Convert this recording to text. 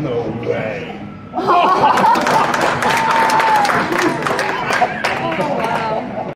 No way.